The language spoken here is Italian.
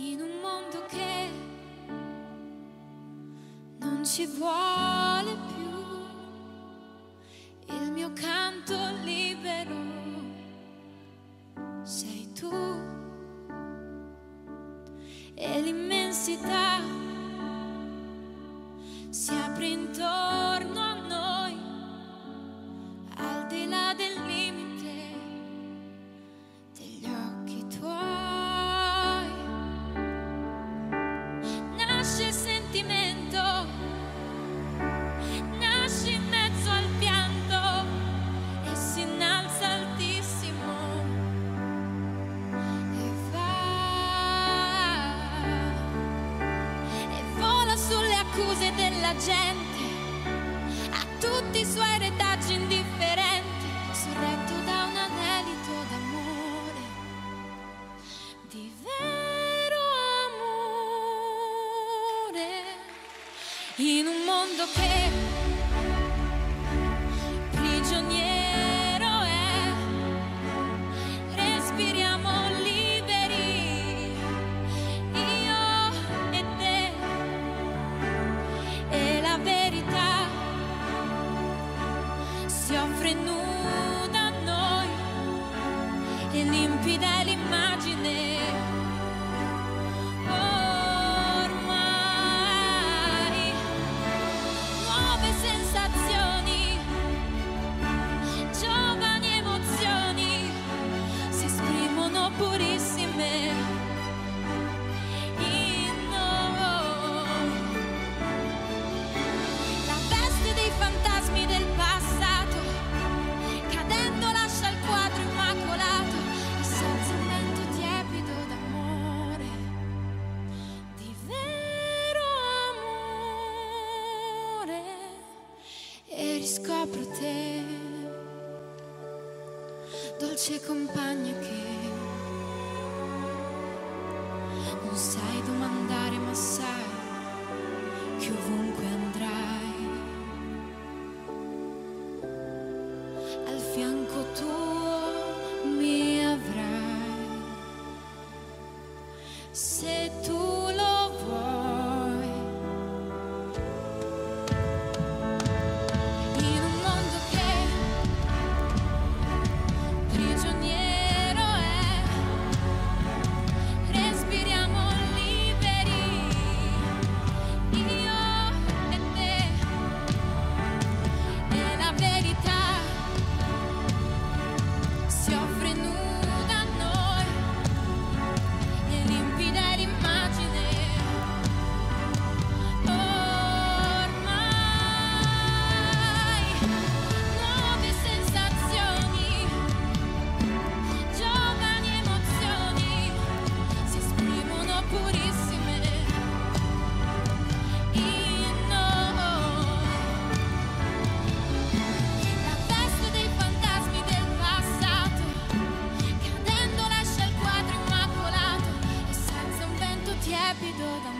in un mondo che non ci vuole più. Il mio canto libero sei tu. E l'immensità si apre intorno accuse della gente. A tutti i suoi retaggi indifferenti sorretto da un anelito d'amore. Di vero amore. In un mondo che offre nuda a noi e limpida l'immagine riscopro te. Dolce compagna che non sai domandare ma sai che ovunque andrai. Al fianco tuo mi avrai. Se tu 得当